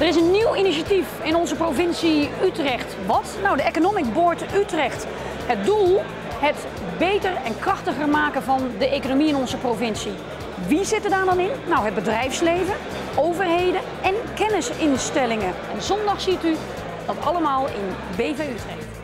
Er is een nieuw initiatief in onze provincie Utrecht. Wat? Nou, de Economic Board Utrecht. Het doel? Het beter en krachtiger maken van de economie in onze provincie. Wie zit er daar dan in? Nou, het bedrijfsleven, overheden en kennisinstellingen. En zondag ziet u dat allemaal in BV Utrecht.